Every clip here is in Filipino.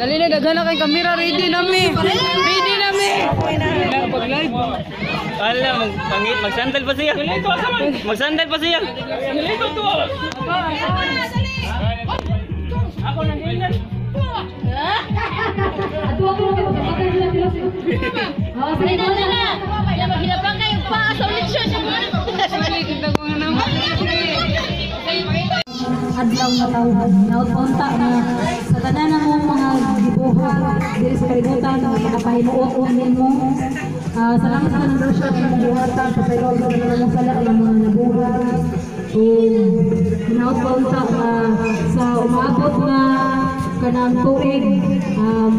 Dali na, daghan na kay kamera. Ready na mi. Ready na mi. Pag-live. Ala, mag pangit, magsandal pa siya. Magsandal pa siya. Ako nang ganyan. Adlaw nga tawhan. Naunta na sa tanan na mo mga gibuhat diri sa kalibutan nga makapahimuot ninyo. Ah, salamat sa nandosyo sa mga buhatan sa payroll sa mga nasala ang mga nabuhat. O naunta nga sa umabot na kanang tuig um,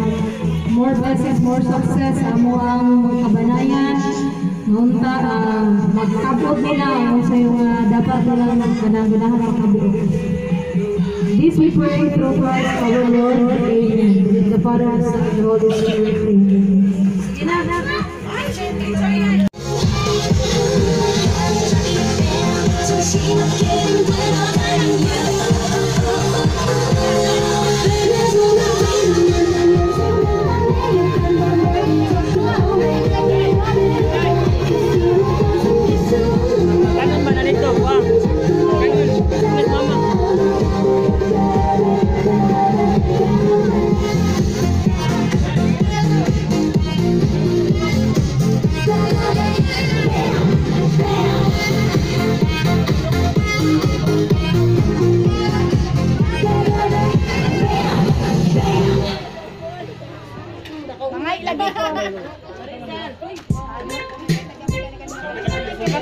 more blessings, more success amo ang mga kabanayan. Ngunta, uh, magkabot nila ang sa yung uh, dapat nila kanang ganahan makabuot. This we pray through Christ our Lord. Amen. The Father, and the Holy Spirit. Amen.